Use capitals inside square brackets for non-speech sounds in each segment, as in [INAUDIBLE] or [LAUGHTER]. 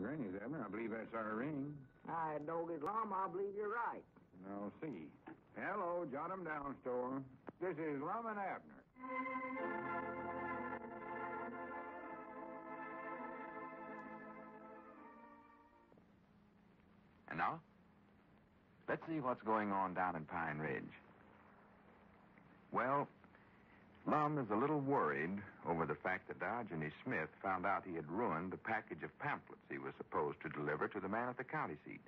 Granny's, Abner. I believe that's our ring. I dog his lum, I believe you're right. I'll see. Hello, Jot 'em Down store. This is Lum and Abner. And now, let's see what's going on down in Pine Ridge. Well, Lum is a little worried over the fact that Diogenes Smith found out he had ruined the package of pamphlets he was supposed to deliver to the man at the county seat.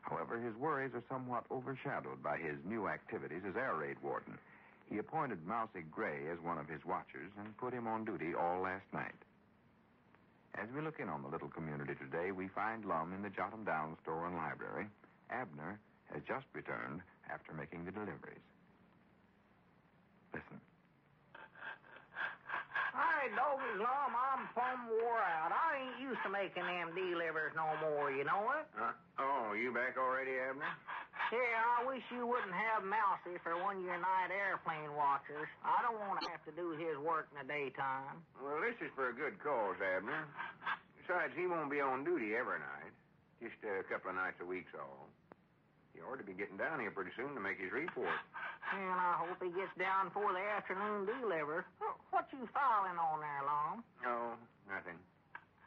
However, his worries are somewhat overshadowed by his new activities as air raid warden. He appointed Mousy Gray as one of his watchers and put him on duty all last night. As we look in on the little community today, we find Lum in the Jot 'em Down store and library. Abner has just returned after making the deliveries. Listen. Hey, lum, I'm plumb wore out. I ain't used to making them delivers no more, you know it? Uh, oh, you back already, Abner? Yeah, I wish you wouldn't have Mousy for one of your night airplane watchers. I don't want to have to do his work in the daytime. Well, this is for a good cause, Abner. Besides, he won't be on duty every night. Just a couple of nights a week's all. He ought to be getting down here pretty soon to make his report. And I hope he gets down for the afternoon deliver. What you filing on there, Long? No, nothing.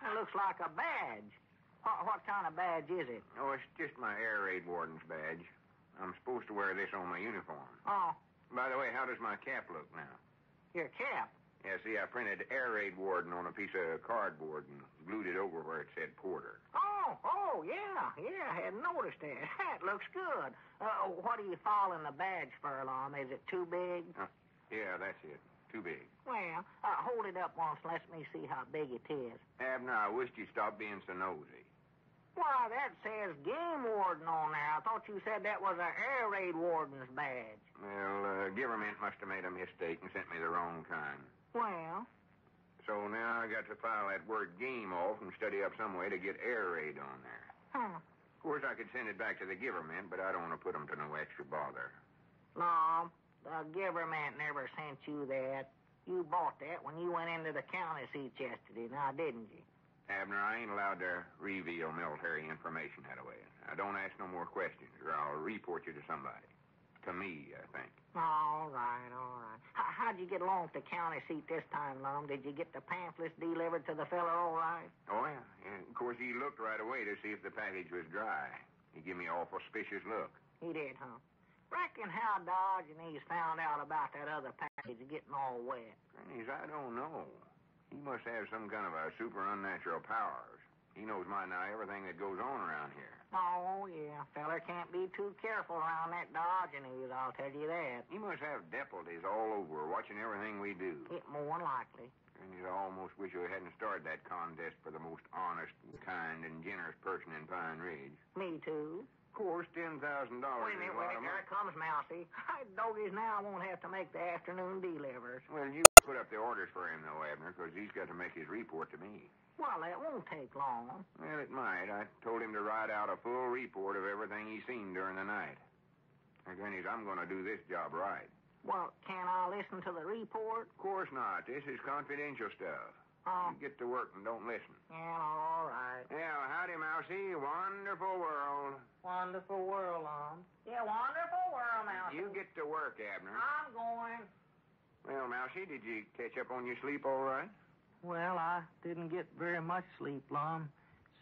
It looks like a badge. What, what kind of badge is it? Oh, it's just my air raid warden's badge. I'm supposed to wear this on my uniform. Oh, By the way, how does my cap look now? your cap. Yeah, see, I printed air raid warden on a piece of cardboard and glued it over where it said porter. Oh, oh, yeah, yeah, I hadn't noticed that. [LAUGHS] That looks good. Uh, what are you filing the badge for, Lum? Is it too big? Huh. Yeah, that's it. Too big. Well, uh, hold it up once. Let me see how big it is. Abner, I wished you'd stop being so nosy. Why, that says game warden on there. I thought you said that was an air raid warden's badge. Well, uh, government must have made a mistake and sent me the wrong kind. Well, So now I got to file that word game off and study up some way to get air raid on there. huh. Of course, I could send it back to the government, but I don't want to put them to no extra bother. No, the government never sent you that. You bought that when you went into the county seat yesterday, now didn't you? Abner, I ain't allowed to reveal military information that way. I don't ask no more questions, or I'll report you to somebody. To me, I think. All right, all right. How, how'd you get along with the county seat this time, Lum? Did you get the pamphlets delivered to the fella all right? Oh, yeah. yeah. Of course, he looked right away to see if the package was dry. He gave me an awful suspicious look. He did, huh? Reckon how Dodge and he's found out about that other package getting all wet. Grannies, I don't know. He must have some kind of a super unnatural powers. He knows my nigh everything that goes on around here. Oh, yeah. Feller can't be too careful around that Diogenes, I'll tell you that. He must have deputies all over watching everything we do. It more than likely. Grannies, I almost wish we hadn't started that contest for the most honest, and kind, and generous person in Pine Ridge. Me too. Of course, ten thousand dollars Wait a minute, wait a minute. There comes Mousy. [LAUGHS] I doggies now won't have to make the afternoon delivers. Well, you put up the orders for him, though, Abner, because he's got to make his report to me. Well, that won't take long. Well, it might. I told him to write out a full report of everything he's seen during the night. Now, Grannies, I'm going to do this job right. Well, can I listen to the report? Of course not. This is confidential stuff. Oh, You get to work and don't listen. yeah, all right. Yeah, howdy, Mousy. Wonderful world. Wonderful world, on. Yeah, wonderful world, Mousy. You get to work, Abner. I'm going. Well, Mousie, did you catch up on your sleep all right? Well, I didn't get very much sleep, Lum.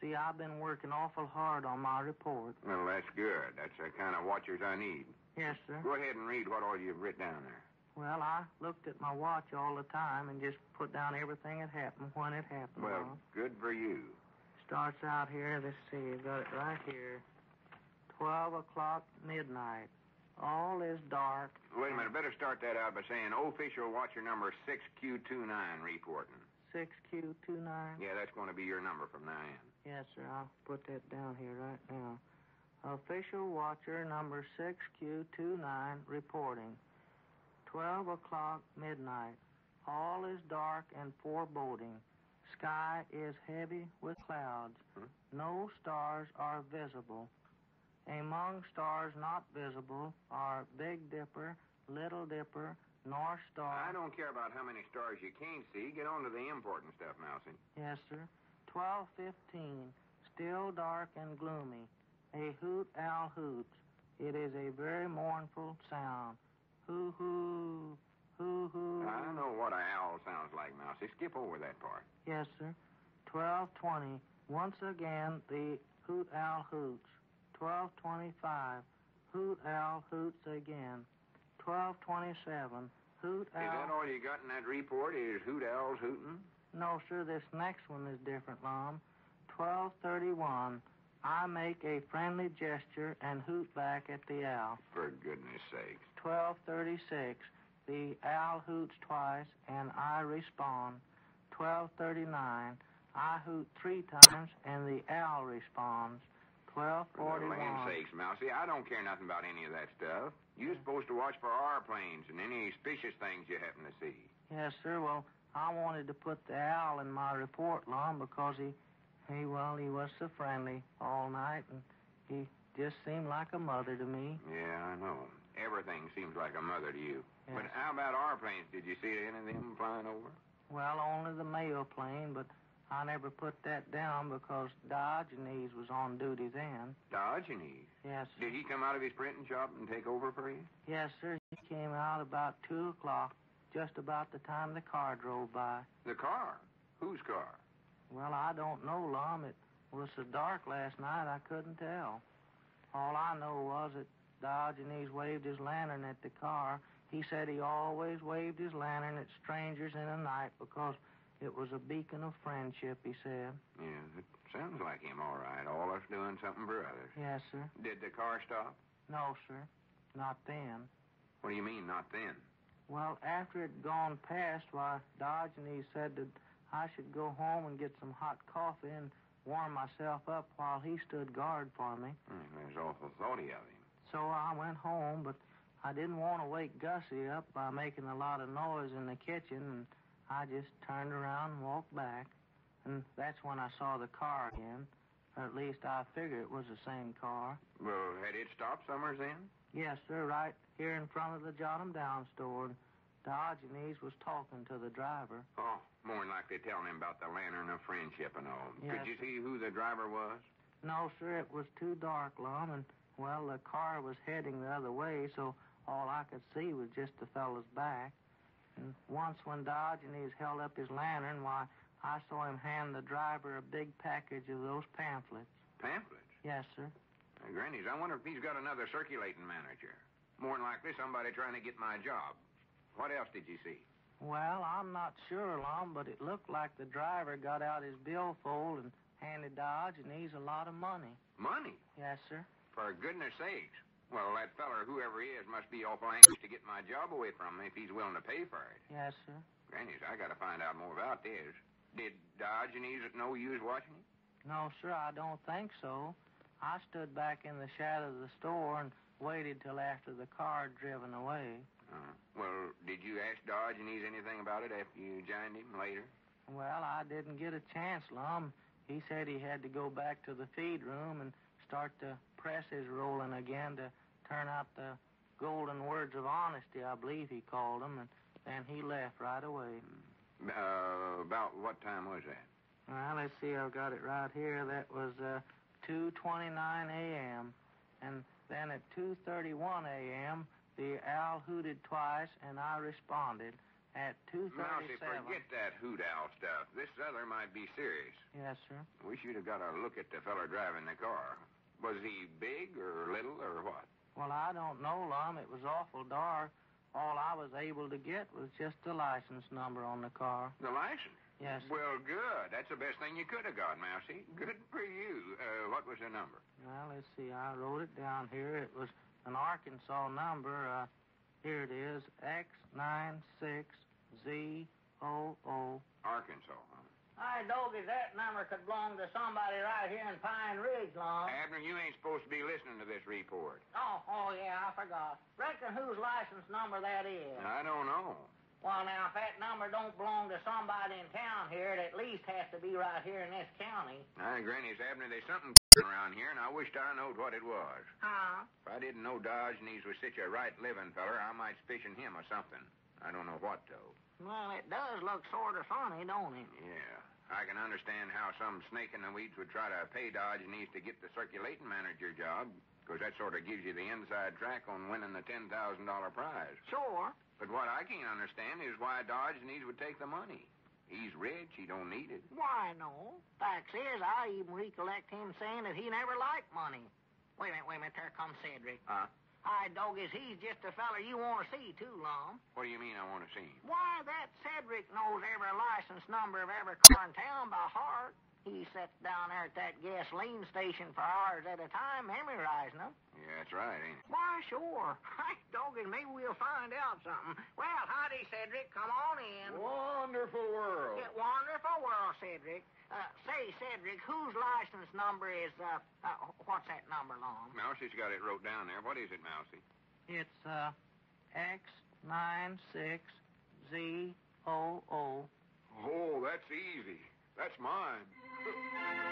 See, I've been working awful hard on my report. Well, that's good. That's the kind of watchers I need. Yes, sir. Go ahead and read what all you've written down there. Well, I looked at my watch all the time and just put down everything that happened when it happened. Well, Lum. good for you. Starts out here, let's see, I've got it right here. 12 o'clock midnight. All is dark. Wait a minute. Better start that out by saying official watcher number 6Q29 reporting. 6Q29? Yeah, that's going to be your number from now on. Yes, sir. I'll put that down here right now. Official watcher number 6Q29 reporting. 12 o'clock midnight. All is dark and foreboding. Sky is heavy with clouds. Hmm? No stars are visible. Among stars not visible are Big Dipper, Little Dipper, North Star. I don't care about how many stars you can't see. Get on to the important stuff, Mousy. Yes, sir. 12:15. Still dark and gloomy. A hoot owl hoots. It is a very mournful sound. Hoo hoo, hoo hoo. I don't know what a owl sounds like, Mousy. Skip over that part. Yes, sir. 12:20. Once again, the hoot owl hoots. 12:25. Hoot owl hoots again. 12:27. Hoot owl. Is that all you got in that report? Is hoot owls hooting? No, sir. This next one is different, Lum. 12:31. I make a friendly gesture and hoot back at the owl. For goodness sakes. 12:36. The owl hoots twice and I respond. 12:39. I hoot three times and the owl responds. Well, for the 12:41. land's sakes, Mousie, I don't care nothing about any of that stuff. You're supposed to watch for airplanes and any suspicious things you happen to see. Yes, sir. Well, I wanted to put the owl in my report, Lum, because he, he, well, he was so friendly all night, and he just seemed like a mother to me. Yeah, I know. Everything seems like a mother to you. But how about airplanes? Did you see any of them flying over? Well, only the mail plane, but I never put that down because Diogenes was on duty then. Diogenes. Yes, sir. Did he come out of his printing shop and take over for you? Yes, sir. He came out about two o'clock, just about the time the car drove by. The car. Whose car? Well, I don't know, Lum. It was so dark last night I couldn't tell. All I know was that Diogenes waved his lantern at the car. He said he always waved his lantern at strangers in the night because it was a beacon of friendship, he said. Yeah, it sounds like him, all right. All us doing something for others. Yes, sir. Did the car stop? No, sir. Not then. What do you mean, not then? Well, after it'd gone past, why, Diogenes said that I should go home and get some hot coffee and warm myself up while he stood guard for me. Hmm, there's awful thoughty of him. So I went home, but I didn't want to wake Gussie up by making a lot of noise in the kitchen, and I just turned around and walked back. And that's when I saw the car again. Or at least I figured it was the same car. Well, had it stopped somewhere then? Yes, sir, right here in front of the Jot 'em Down store. And Diogenes was talking to the driver. Oh, more than likely telling him about the lantern of friendship and all. Yes, Could you see who the driver was? No, sir, it was too dark, Lum, and, well, the car was heading the other way, so all I could see was just the fellow's back. And once when Diogenes held up his lantern, why, I saw him hand the driver a big package of those pamphlets. Pamphlets. Yes, sir. Uh, Granny's, I wonder if he's got another circulating manager. More than likely somebody trying to get my job. What else did you see? Well, I'm not sure, Lum, but it looked like the driver got out his billfold and handed Diogenes a lot of money. Money. Yes, sir. For goodness sakes. Well, that feller, whoever he is, must be awful anxious to get my job away from me if he's willing to pay for it. Yes, sir. Granny's, I gotta find out more about this. Did Diogenes know you was watching him? No, sir, I don't think so. I stood back in the shadow of the store and waited till after the car had driven away. Uh, well, did you ask Diogenes anything about it after you joined him later? Well, I didn't get a chance, Lum. He said he had to go back to the feed room and start the presses rolling again to turn out the golden words of honesty, I believe he called them, and then he left right away. Uh, about what time was that? Well, let's see, I've got it right here. That was uh, 2:29 a.m. And then at 2:31 a.m., the owl hooted twice, and I responded. At Mousy, 2:37. forget that hoot owl stuff. This other might be serious. Yes, sir. We should have got a look at the feller driving the car. Was he big or little or what? Well, I don't know, Lum. It was awful dark. All I was able to get was just the license number on the car. The license. Yes. sir. Well, good. That's the best thing you could have got, Mousy. Good for you. Uh, what was the number? Well, let's see. I wrote it down here. It was an Arkansas number. Uh, here it is. X96ZOO. Arkansas. Huh? Hi, Doggy. That number could belong to somebody right here in Pine Ridge, Lum. Abner, you ain't supposed to be listening to this report. Oh, oh, yeah, I forgot. Reckon whose license number that is? I don't know. Well, now, if that number don't belong to somebody in town here, it at least has to be right here in this county. Now, Granny's Abner, there's something around here, and I wished I knowed what it was. Huh? If I didn't know Dodge Diogenes was such a right living feller, I might suspicion him or something. I don't know what, though. Well, it does look sort of funny, don't it? Yeah. I can understand how some snake in the weeds would try to pay Dodge Diogenes to get the circulating manager job, because that sort of gives you the inside track on winning the $10,000 prize. Sure. But what I can't understand is why Dodge Diogenes would take the money. He's rich. He don't need it. Why, no. Facts is, I even recollect him saying that he never liked money. Wait a minute, wait a minute. There comes Cedric. Huh? Hi, Doggies, he's just a feller you want to see, too, Lum. What do you mean I want to see him? Why, that Cedric knows every license number of every car in town by heart. He sits down there at that gasoline station for hours at a time, memorizing them. Yeah, that's right, ain't it? Why, sure. [LAUGHS] Hi, Doggies, maybe we'll find out something. Well, howdy, Cedric. Come on in. Wonderful world. Yeah, wonderful world, Cedric. Uh, say, Cedric, whose license number is, uh, uh, what's that number, Long? Mousie's got it wrote down there. What is it, Mousie? It's, uh, X96ZOO. Oh, that's easy. That's mine. Huh.